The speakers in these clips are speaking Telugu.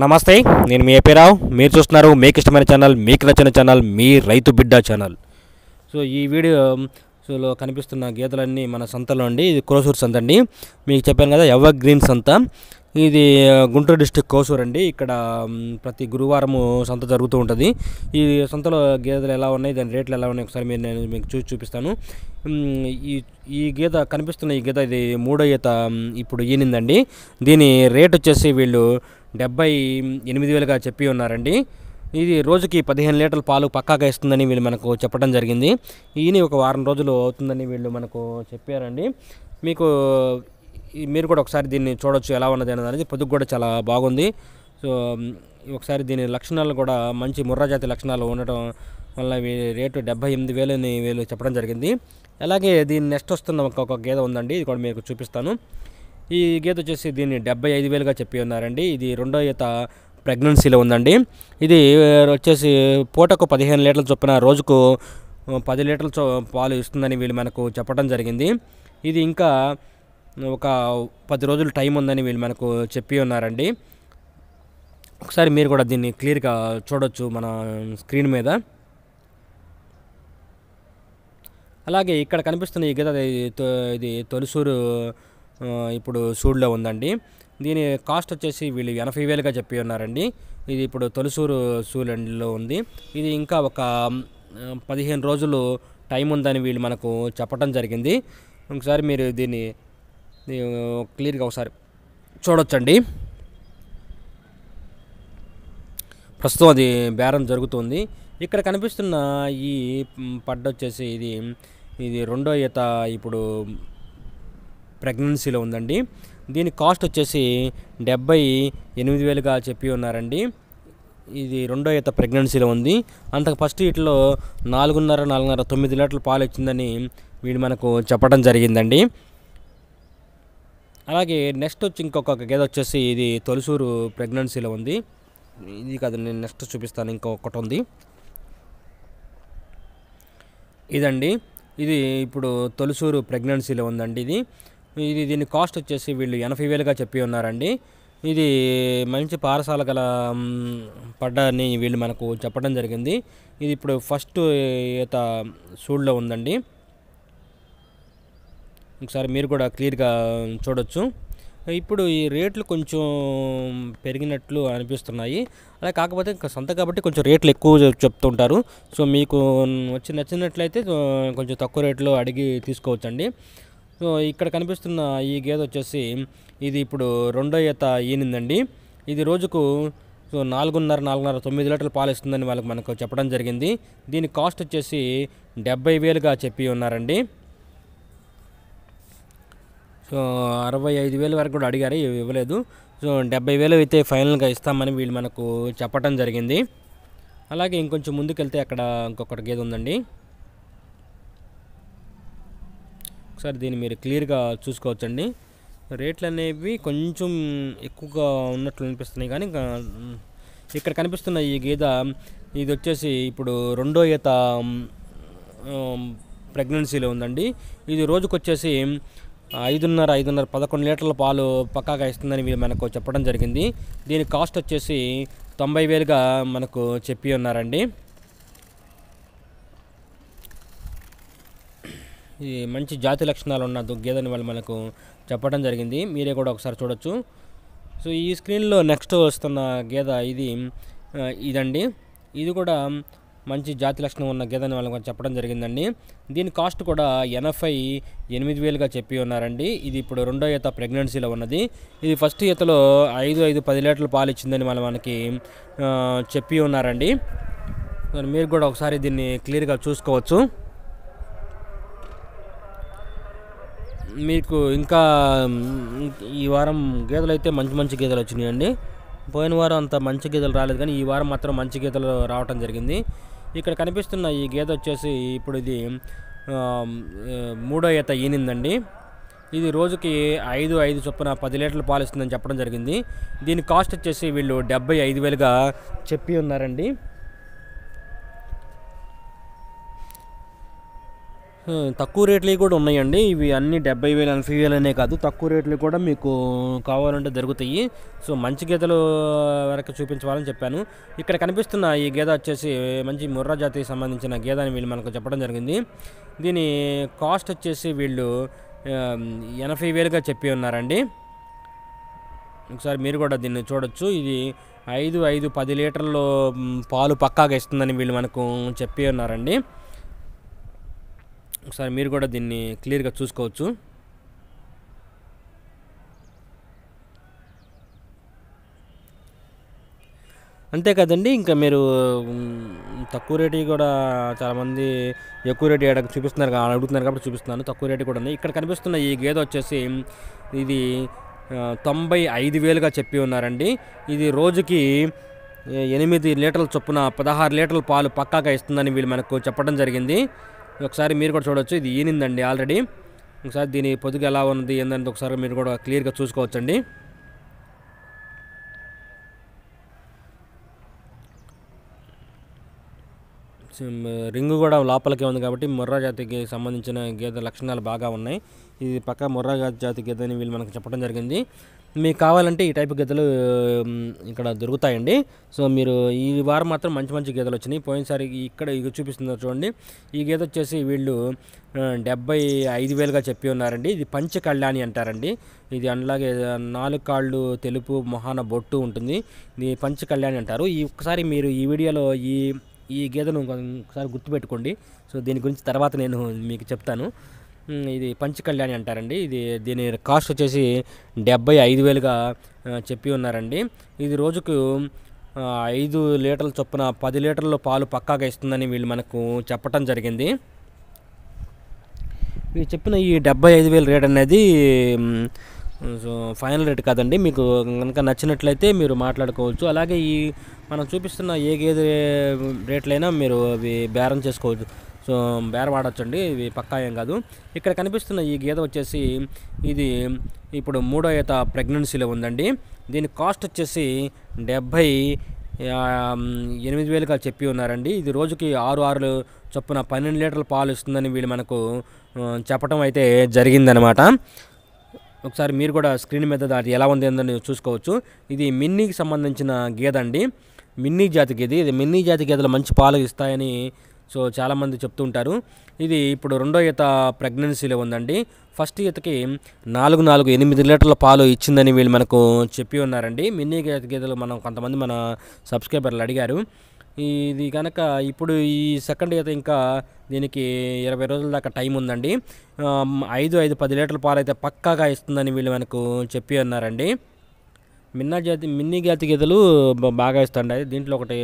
నమస్తే నేను మీ ఏపీరావు. మీరు చూస్తున్నారు మీకు ఇష్టమైన ఛానల్ మీకు నచ్చిన ఛానల్ మీ రైతు బిడ్డ ఛానల్. సో ఈ వీడియో సో కనిపిస్తున్న గీతలన్నీ మన సంతలో అండి. ఇది కోసూరు సంత అండి. మీకు చెప్పాను కదా ఎవర్ గ్రీన్ సంత. ఇది గుంటూరు డిస్టిక్ కోసూరు అండి. ఇక్కడ ప్రతి గురువారము సంత జరుగుతూ ఉంటుంది. ఈ సంతలో గేదెలు ఎలా ఉన్నాయి దాని రేట్లు ఎలా ఉన్నాయి ఒకసారి మీరు నేను మీకు చూసి చూపిస్తాను. ఈ ఈ గీత కనిపిస్తున్న ఈ గీత ఇది మూడో ఈత ఇప్పుడు ఈనిందండి. దీని రేట్ వచ్చేసి వీళ్ళు డెబ్బై ఎనిమిది వేలుగా చెప్పి ఉన్నారండి. ఇది రోజుకి పదిహేను లీటర్ల పాలు పక్కాగా ఇస్తుందని వీళ్ళు మనకు చెప్పడం జరిగింది. ఈయన ఒక వారం రోజులు అవుతుందని వీళ్ళు మనకు చెప్పారండి. మీకు మీరు కూడా ఒకసారి దీన్ని చూడొచ్చు ఎలా ఉన్నది అనేది పొద్దుకు కూడా చాలా బాగుంది. సో ఒకసారి దీని లక్షణాలు కూడా మంచి ముర్రా జాతి లక్షణాలు ఉండటం వల్ల వీ రేటు డెబ్బై ఎనిమిది వేలు అని వీళ్ళు చెప్పడం జరిగింది. అలాగే దీని నెక్స్ట్ వస్తున్న ఒక ఒక గేదె ఉందండి. ఇది కూడా మీకు చూపిస్తాను. ఈ గీత వచ్చేసి దీన్ని డెబ్బై ఐదు వేలుగా చెప్పి ఉన్నారండి. ఇది రెండో ఈత ప్రెగ్నెన్సీలో ఉందండి. ఇది వచ్చేసి పూటకు పదిహేను లీటర్ల చొప్పున రోజుకు పది లీటర్ల చొ పాలు ఇస్తుందని వీళ్ళు మనకు చెప్పడం జరిగింది. ఇది ఇంకా ఒక పది రోజులు టైం ఉందని వీళ్ళు మనకు చెప్పి ఉన్నారండి. ఒకసారి మీరు కూడా దీన్ని క్లియర్గా చూడొచ్చు మన స్క్రీన్ మీద. అలాగే ఇక్కడ కనిపిస్తున్న ఈ గీత ఇది ఇది తొలిసూరు ఇప్పుడు సూడ్లో ఉందండి. దీని కాస్ట్ వచ్చేసి వీళ్ళు ఎనభై వేలుగా చెప్పి ఉన్నారండి. ఇది ఇప్పుడు తొలిసూరు సూలండిలో ఉంది. ఇది ఇంకా ఒక పదిహేను రోజులు టైం ఉందని వీళ్ళు మనకు చెప్పడం జరిగింది. ఒకసారి మీరు దీన్ని క్లియర్గా ఒకసారి చూడొచ్చండి. ప్రస్తుతం అది బేరం జరుగుతుంది. ఇక్కడ కనిపిస్తున్న ఈ పడ్డ వచ్చేసి ఇది ఇది రెండో ఈత ఇప్పుడు ప్రెగ్నెన్సీలో ఉందండి. దీని కాస్ట్ వచ్చేసి డెబ్బై ఎనిమిది వేలుగా చెప్పి ఉన్నారండి. ఇది రెండో ఈత ప్రెగ్నెన్సీలో ఉంది. అంతకు ఫస్ట్ వీటిలో నాలుగున్నర నాలుగున్నర తొమ్మిది లీటర్లు పాలు ఇచ్చిందని వీడు మనకు చెప్పడం జరిగిందండి. అలాగే నెక్స్ట్ వచ్చి ఇంకొక గేదె వచ్చేసి ఇది తొలిసూరు ప్రెగ్నెన్సీలో ఉంది. ఇది కాదు నేను నెక్స్ట్ చూపిస్తాను ఇంకొకటి ఉంది. ఇదండి. ఇది ఇప్పుడు తొలిసూరు ప్రెగ్నెన్సీలో ఉందండి ఇది. ఇది దీని కాస్ట్ వచ్చేసి వీళ్ళు ఎనభై వేలుగా చెప్పి ఉన్నారండి. ఇది మంచి పారసాల గల పడ్డని వీళ్ళు మనకు చెప్పడం జరిగింది. ఇది ఇప్పుడు ఫస్ట్ ఈత సూడ్లో ఉందండి. ఒకసారి మీరు కూడా క్లియర్గా చూడొచ్చు. ఇప్పుడు ఈ రేట్లు కొంచెం పెరిగినట్లు అనిపిస్తున్నాయి. అలా కాకపోతే ఇంకా సొంత కాబట్టి కొంచెం రేట్లు ఎక్కువ చెప్తుంటారు. సో మీకు వచ్చి నచ్చినట్లయితే కొంచెం తక్కువ రేట్లో అడిగి తీసుకోవచ్చండి. సో ఇక్కడ కనిపిస్తున్న ఈ గేదె వచ్చేసి ఇది ఇప్పుడు రెండో ఈత ఈనిందండి. ఇది రోజుకు సో నాలుగున్నర నాలుగున్నర తొమ్మిది లీటర్లు పాలు ఇస్తుందని వాళ్ళకి మనకు చెప్పడం జరిగింది. దీని కాస్ట్ వచ్చేసి డెబ్బై వేలుగా చెప్పి ఉన్నారండి. సో అరవై ఐదు వేల వరకు కూడా అడిగారు ఇవి ఇవ్వలేదు. సో డెబ్బై వేలు అయితే ఫైనల్గా ఇస్తామని వీళ్ళు మనకు చెప్పడం జరిగింది. అలాగే ఇంకొంచెం ముందుకెళ్తే అక్కడ ఇంకొకటి గేదె ఉందండి. ఒకసారి దీన్ని మీరు క్లియర్గా చూసుకోవచ్చండి. రేట్లు అనేవి కొంచెం ఎక్కువగా ఉన్నట్లు అనిపిస్తున్నాయి కానీ ఇంకా, ఇక్కడ కనిపిస్తున్న ఈ గేదె ఇది వచ్చేసి ఇప్పుడు రెండో ఈత ప్రెగ్నెన్సీలో ఉందండి. ఇది రోజుకు వచ్చేసి ఐదున్నర ఐదున్నర పదకొండు లీటర్ల పాలు పక్కాగా ఇస్తుందని మనకు చెప్పడం జరిగింది. దీని కాస్ట్ వచ్చేసి తొంభై వేలుగా మనకు చెప్పి ఉన్నారండి. ఈ మంచి జాతి లక్షణాలు ఉన్న దు- గేదెని వాళ్ళు మనకు చెప్పడం జరిగింది. మీరే కూడా ఒకసారి చూడొచ్చు. సో ఈ స్క్రీన్లో నెక్స్ట్ వస్తున్న గేద ఇది ఇదండి. ఇది కూడా మంచి జాతి లక్షణం ఉన్న గేదెని వాళ్ళకి చెప్పడం జరిగిందండి. దీని కాస్ట్ కూడా ఎనభై ఎనిమిది వేలుగా చెప్పి ఉన్నారండి. ఇది ఇప్పుడు రెండో ఈత ప్రెగ్నెన్సీలో ఉన్నది. ఇది ఫస్ట్ ఈతలో ఐదు ఐదు పది లీటర్లు పాలు ఇచ్చిందని వాళ్ళు మనకి చెప్పి ఉన్నారండి. మీరు కూడా ఒకసారి దీన్ని క్లియర్గా చూసుకోవచ్చు. మీకు ఇంకా ఈ వారం గీతలు అయితే మంచి మంచి గీతలు వచ్చినాయండి. పోయిన వారం అంత మంచి గీతలు రాలేదు కానీ ఈ వారం మాత్రం మంచి గీతలు రావటం జరిగింది. ఇక్కడ కనిపిస్తున్న ఈ గీత వచ్చేసి ఇప్పుడు ఇది మూడో ఈత ఈనిందండి. ఇది రోజుకి ఐదు ఐదు చొప్పున పది లీటర్లు పాలు ఇస్తుందని చెప్పడం జరిగింది. దీని కాస్ట్ వచ్చేసి వీళ్ళు డెబ్బై ఐదు వేలుగా చెప్పి ఉన్నారండి. తక్కువ రేట్లు కూడా ఉన్నాయండి. ఇవి అన్ని డెబ్బై వేలు ఎనభై వేలు అనే కాదు. తక్కువ రేట్లు కూడా మీకు కావాలంటే దొరుకుతాయి. సో మంచి గీతలు వరకు చూపించవాలని చెప్పాను. ఇక్కడ కనిపిస్తున్న ఈ గీత వచ్చేసి మంచి ముర్రా జాతికి సంబంధించిన గీత అని వీళ్ళు మనకు చెప్పడం జరిగింది. దీని కాస్ట్ వచ్చేసి వీళ్ళు ఎనభై వేలుగా చెప్పి ఉన్నారండి. ఒకసారి మీరు కూడా దీన్ని చూడొచ్చు. ఇది ఐదు ఐదు పది లీటర్లు పాలు పక్కాగా ఇస్తుందని వీళ్ళు మనకు చెప్పి ఉన్నారండి. ఒకసారి మీరు కూడా దీన్ని క్లియర్గా చూసుకోవచ్చు. అంతే కదండి ఇంకా మీరు తక్కువ రేటు కూడా చాలామంది ఎక్కువ రేటు ఏడకు చూపిస్తున్నారు అడుగుతున్నారు కాబట్టి చూపిస్తున్నాను. తక్కువ రేటు కూడా ఉంది ఇక్కడ కనిపిస్తున్న ఈ గేదె వచ్చేసి ఇది తొంభై ఐదు వేలుగా చెప్పి ఉన్నారండి. ఇది రోజుకి ఎనిమిది లీటర్ల చొప్పున పదహారు లీటర్ల పాలు పక్కాగా ఇస్తుందని వీళ్ళు మనకు చెప్పడం జరిగింది. ఒకసారి మీరు కూడా చూడవచ్చు ఇది ఈనిందండి ఆల్రెడీ. ఒకసారి దీని పొదుగు ఎలా ఉంది ఏంటంటే ఒకసారి మీరు కూడా క్లియర్గా చూసుకోవచ్చండి. రింగు కూడా లోపలికే ఉంది కాబట్టి ముర్రా జాతికి సంబంధించిన గేదె లక్షణాలు బాగా ఉన్నాయి. ఇది పక్క ముర్రా జాతి గేదె అని వీళ్ళు మనకు చెప్పడం జరిగింది. మీకు కావాలంటే ఈ టైప్ గేదెలు ఇక్కడ దొరుకుతాయండి. సో మీరు ఈ వారం మాత్రం మంచి మంచి గీతలు వచ్చినాయి. పోయినసారి ఇక్కడ ఇది చూపిస్తున్నారు చూడండి. ఈ గేదె వచ్చేసి వీళ్ళు డెబ్బై ఐదు వేలుగా చెప్పి ఉన్నారండి. ఇది పంచ కళ్యాణి అంటారండి. ఇది అలాగే నాలుగు కాళ్ళు తెలుపు మొహాన బొట్టు ఉంటుంది. ఇది పంచ కళ్యాణి అంటారు. ఈ ఒక్కసారి మీరు ఈ వీడియోలో ఈ ఈ గీతను ఒకసారి గుర్తుపెట్టుకోండి. సో దీని గురించి తర్వాత నేను మీకు చెప్తాను. ఇది పంచ కళ్యాణి అంటారండి. ఇది దీని కాస్ట్ వచ్చేసి డెబ్బై ఐదు వేలుగా చెప్పి ఉన్నారండి. ఇది రోజుకు ఐదు లీటర్ల చొప్పున పది లీటర్ల పాలు పక్కాగా ఇస్తుందని వీళ్ళు మనకు చెప్పటం జరిగింది. మీరు చెప్పిన ఈ డెబ్బై ఐదు వేల రేట్ అనేది సో ఫైనల్ రేట్ కాదండి. మీకు కనుక నచ్చినట్లయితే మీరు మాట్లాడుకోవచ్చు. అలాగే ఈ మనం చూపిస్తున్న ఏ గేదె రేట్లైనా మీరు అవి బేరం చేసుకోవచ్చు. సో బేరం ఇవి పక్కా ఏం కాదు. ఇక్కడ కనిపిస్తున్న ఈ గీత వచ్చేసి ఇది ఇప్పుడు మూడో ఈత ప్రెగ్నెన్సీలో ఉందండి. దీని కాస్ట్ వచ్చేసి డెబ్భై ఎనిమిది వేలుగా చెప్పి ఉన్నారండి. ఇది రోజుకి ఆరు ఆరు చొప్పున పన్నెండు లీటర్ల పాలు ఇస్తుందని వీళ్ళు మనకు చెప్పడం అయితే జరిగిందనమాట. ఒకసారి మీరు కూడా స్క్రీన్ మీద అది ఎలా ఉంది ఏందని చూసుకోవచ్చు. ఇది మిన్నీకి సంబంధించిన గేదె అండి మిన్నీ జాతి గేదె ఇది మిన్నీ జాతి గేదెలు మంచి పాలు ఇస్తాయని సో చాలామంది చెప్తుంటారు ఇది ఇప్పుడు రెండో ఈత ప్రెగ్నెన్సీలో ఉందండి. ఫస్ట్ ఈతకి నాలుగు నాలుగు ఎనిమిది లీటర్ల పాలు ఇచ్చిందని వీళ్ళు మనకు చెప్పి ఉన్నారండి. మిన్నీ జాతి మనం కొంతమంది మన సబ్స్క్రైబర్లు అడిగారు. ఇది కనుక ఇప్పుడు ఈ సెకండ్ ఈత ఇంకా దీనికి ఇరవై రోజుల దాకా టైం ఉందండి. ఐదు ఐదు పది లీటర్ల పాలు అయితే పక్కాగా ఇస్తుందని వీళ్ళు మనకు చెప్పి ఉన్నారండి. మిన్నా జాతి మిన్నీ జాతి గీతలు బాగా ఇస్తుండే దీంట్లో ఒకటి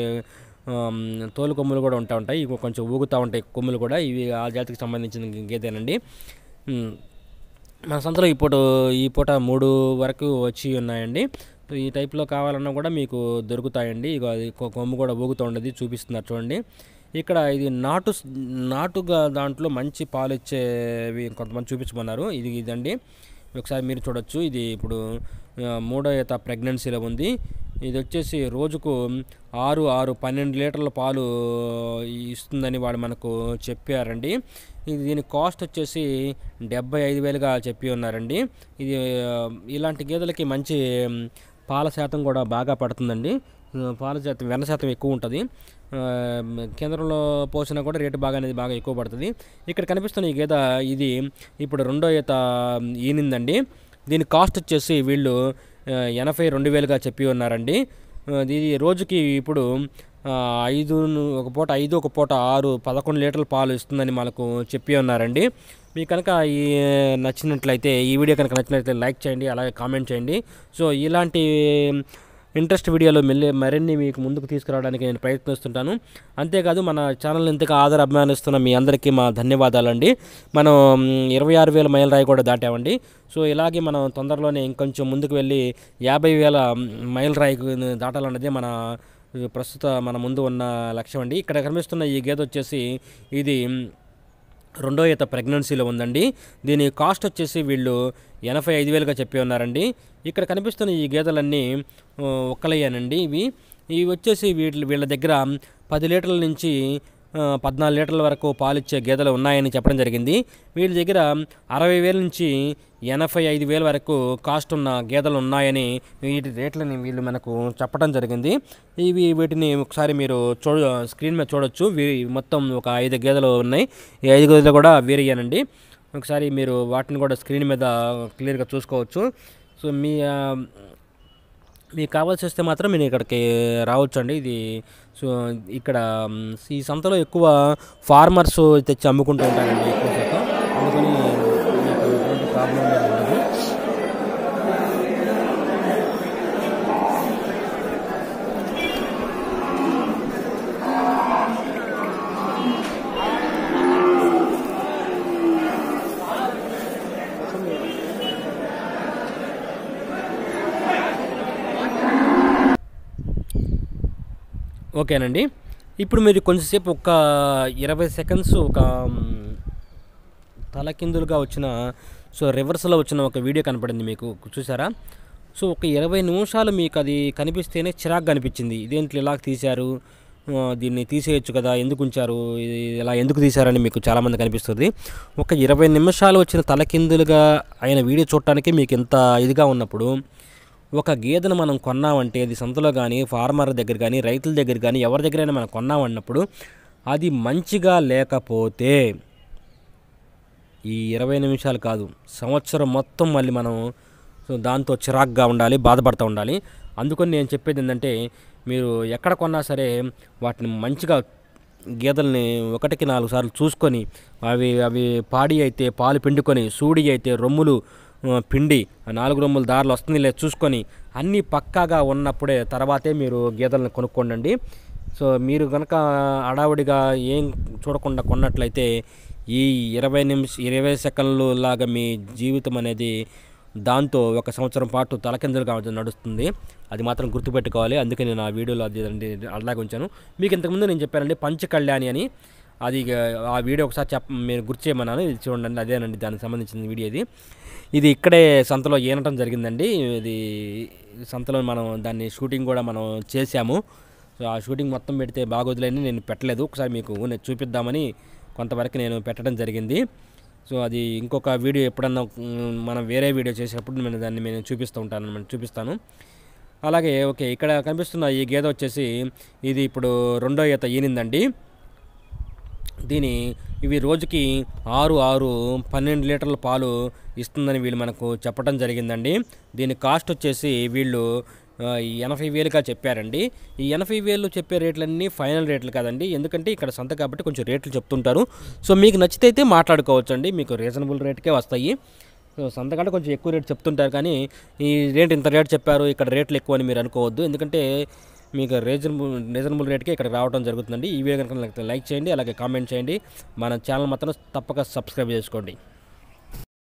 తోలు కొమ్ములు కూడా ఉంటా ఉంటాయి. ఇవి కొంచెం ఊగుతూ ఉంటాయి కొమ్ములు కూడా. ఇవి ఆ జాతికి సంబంధించిన గేదేనండి మన సంతలో ఇప్పుడు ఈ పూట మూడు వరకు వచ్చి ఉన్నాయండి. ఈ టైప్లో కావాలన్నా కూడా మీకు దొరుకుతాయండి. ఇక అది కొమ్ము కూడా ఊగుతూ ఉండేది చూపిస్తున్నారు చూడండి. ఇక్కడ ఇది నాటు నాటుగా దాంట్లో మంచి పాలు ఇచ్చేవి కొంతమంది చూపించమన్నారు. ఇది ఇదండి. ఒకసారి మీరు చూడొచ్చు. ఇది ఇప్పుడు మూడో ఈత ప్రెగ్నెన్సీలో ఉంది. ఇది వచ్చేసి రోజుకు ఆరు ఆరు పన్నెండు లీటర్ల పాలు ఇస్తుందని వాడు మనకు చెప్పారండి. ఇది దీని కాస్ట్ వచ్చేసి డెబ్బై ఐదు వేలుగా చెప్పి ఉన్నారండి. ఇది ఇలాంటి గేదెలకి మంచి పాల శాతం కూడా బాగా పడుతుందండి. పాల శాతం వెన్న శాతం ఎక్కువ ఉంటుంది. కేంద్రంలో పోసినా కూడా రేటు బాగా అనేది బాగా ఎక్కువ పడుతుంది. ఇక్కడ కనిపిస్తున్న ఈ గేదె ఇది ఇప్పుడు రెండో ఈత ఈనిందండి. దీని కాస్ట్ వచ్చేసి వీళ్ళు ఎనభై రెండు వేలుగా చెప్పి ఉన్నారండి. ఇది రోజుకి ఇప్పుడు ఐదు ఒక పూట ఐదు ఒక పూట ఆరు పదకొండు లీటర్ల పాలు ఇస్తుందని మనకు చెప్పి ఉన్నారండి. మీకు కనుక ఈ నచ్చినట్లయితే ఈ వీడియో కనుక నచ్చినట్లయితే లైక్ చేయండి అలాగే కామెంట్ చేయండి. సో ఇలాంటి ఇంట్రెస్ట్ వీడియోలు మెల్లి మరిన్ని మీకు ముందుకు తీసుకురావడానికి నేను ప్రయత్నిస్తుంటాను. అంతేకాదు మన ఛానల్ ఇంతగా ఆదర అభిమానిస్తున్న మీ అందరికీ మా ధన్యవాదాలండి. మనం ఇరవై ఆరు వేల మైల్ రాయి కూడా దాటామండి. సో ఇలాగే మనం తొందరలోనే ఇంకొంచెం ముందుకు వెళ్ళి యాభై వేల మైల్ రాయి దాటాలన్నదే మన ప్రస్తుత మన ముందు ఉన్న లక్ష్యం అండి. ఇక్కడ కనిపిస్తున్న ఈ గేదె వచ్చేసి ఇది రెండో ఈత ప్రెగ్నెన్సీలో ఉందండి. దీని కాస్ట్ వచ్చేసి వీళ్ళు ఎనభై ఐదు వేలుగా చెప్పి ఉన్నారండి. ఇక్కడ కనిపిస్తున్న ఈ గేదెలన్నీ ఒక్కలయ్యానండి ఇవి. ఇవి వచ్చేసి వీటి వీళ్ళ దగ్గర పది లీటర్ల నుంచి పద్నాలుగు లీటర్ల వరకు పాలిచ్చే గేదెలు ఉన్నాయని చెప్పడం జరిగింది. వీళ్ళ దగ్గర అరవై వేల నుంచి ఎనభై ఐదు వేల వరకు కాస్ట్ ఉన్న గేదెలు ఉన్నాయని వీటి రేట్లని వీళ్ళు మనకు చెప్పడం జరిగింది. ఇవి వీటిని ఒకసారి మీరు చూడ స్క్రీన్ మీద చూడొచ్చు. వీ మొత్తం ఒక ఐదు గేదెలు ఉన్నాయి. ఈ ఐదు గేదెలు కూడా వేరయ్యానండి. ఒకసారి మీరు వాటిని కూడా స్క్రీన్ మీద క్లియర్గా చూసుకోవచ్చు. సో మీ మీకు కావాల్సి వస్తే మాత్రం మీరు ఇక్కడికి రావచ్చు అండి ఇది సో ఇక్కడ ఈ సంతలో ఎక్కువ ఫార్మర్స్ తెచ్చి అమ్ముకుంటూ ఉంటారండి. ఓకేనండి. ఇప్పుడు మీరు కొంచెంసేపు ఒక ఇరవై సెకండ్స్ ఒక తలకిందులుగా వచ్చిన సో రివర్స్లో వచ్చిన ఒక వీడియో కనపడింది మీకు. చూసారా? సో ఒక ఇరవై నిమిషాలు మీకు అది కనిపిస్తేనే చిరాకు అనిపించింది. ఇదేంటి ఇలా తీశారు? దీన్ని తీసేయచ్చు కదా? ఎందుకు ఉంచారు? ఇది ఇలా ఎందుకు తీశారని మీకు చాలామంది కనిపిస్తుంది ఒక ఇరవై నిమిషాలు వచ్చిన తలకిందులుగా అయిన వీడియో చూడటానికి మీకు ఎంత ఇదిగా ఉన్నప్పుడు ఒక గేదెను మనం కొన్నామంటే అది సంతలో కానీ ఫార్మర్ దగ్గర కానీ రైతుల దగ్గర కానీ ఎవరి దగ్గరైనా మనం కొన్నామన్నప్పుడు అది మంచిగా లేకపోతే ఈ ఇరవై నిమిషాలు కాదు సంవత్సరం మొత్తం మళ్ళీ మనం దాంతో చిరాగ్గా ఉండాలి బాధపడుతూ ఉండాలి. అందుకని నేను చెప్పేది ఏంటంటే మీరు ఎక్కడ కొన్నా సరే వాటిని మంచిగా గేదెల్ని ఒకటికి నాలుగు సార్లు చూసుకొని అవి అవి పాడి అయితే పాలు పిండుకొని సూడి అయితే రొమ్ములు పిండి ఆ నాలుగు రొమ్ముల దారిలో వస్తుంది లేదు చూసుకొని అన్నీ పక్కాగా ఉన్నప్పుడే తర్వాతే మీరు గీతలను కొనుక్కోండి సో మీరు కనుక అడావుడిగా ఏం చూడకుండా కొన్నట్లయితే ఈ ఇరవై నిమిష ఇరవై సెకండ్లు లాగా మీ జీవితం అనేది దాంతో ఒక సంవత్సరం పాటు తలకిందులుగా నడుస్తుంది. అది మాత్రం గుర్తుపెట్టుకోవాలి. అందుకే నేను ఆ వీడియోలో అది అది అలాగే ఉంచాను. మీకు ఇంతకుముందు నేను చెప్పానండి పంచ కళ్యాణి అని. అది ఆ వీడియో ఒకసారి చెప్ప మీరు గుర్తు చేయమన్నాను. ఇది చూడండి అదేనండి దానికి సంబంధించిన వీడియో ఇది. ఇది ఇక్కడే సంతలో ఏనటం జరిగిందండి. ఇది సంతలో మనం దాన్ని షూటింగ్ కూడా మనం చేశాము. సో ఆ షూటింగ్ మొత్తం పెడితే బాగోదులని నేను పెట్టలేదు. ఒకసారి మీకు నేను చూపిద్దామని కొంతవరకు నేను పెట్టడం జరిగింది. సో అది ఇంకొక వీడియో ఎప్పుడన్నా మనం వేరే వీడియో చేసేటప్పుడు నేను దాన్ని నేను చూపిస్తూ ఉంటాను అనమాట చూపిస్తాను. అలాగే ఓకే ఇక్కడ కనిపిస్తున్న ఈ గేదె వచ్చేసి ఇది ఇప్పుడు రెండో ఈత ఈనిందండి. దీని ఇవి రోజుకి ఆరు ఆరు పన్నెండు లీటర్ల పాలు ఇస్తుందని వీళ్ళు మనకు చెప్పడం జరిగిందండి. దీని కాస్ట్ వచ్చేసి వీళ్ళు ఎనభై వేలుగా చెప్పారండి. ఈ ఎనభై వేలు చెప్పే రేట్లన్నీ ఫైనల్ రేట్లు కాదండి. ఎందుకంటే ఇక్కడ సంత కాబట్టి కొంచెం రేట్లు చెప్తుంటారు. సో మీకు నచ్చితే అయితే మాట్లాడుకోవచ్చు అండి మీకు రీజనబుల్ రేట్కే వస్తాయి. సో సంతకంటే కొంచెం ఎక్కువ రేట్ చెప్తుంటారు కానీ ఈ రేట్ ఇంత రేట్ చెప్పారు. ఇక్కడ రేట్లు ఎక్కువ అని మీరు అనుకోవద్దు. ఎందుకంటే మీకు రీజనబుల్ రీజనబుల్ రేట్కే ఇక్కడ రావడం జరుగుతుందండి. ఈ వీడియో కనుక లైక్ చేయండి అలాగే కామెంట్ చేయండి. మన ఛానల్ మాత్రం తప్పక సబ్స్క్రైబ్ చేసుకోండి.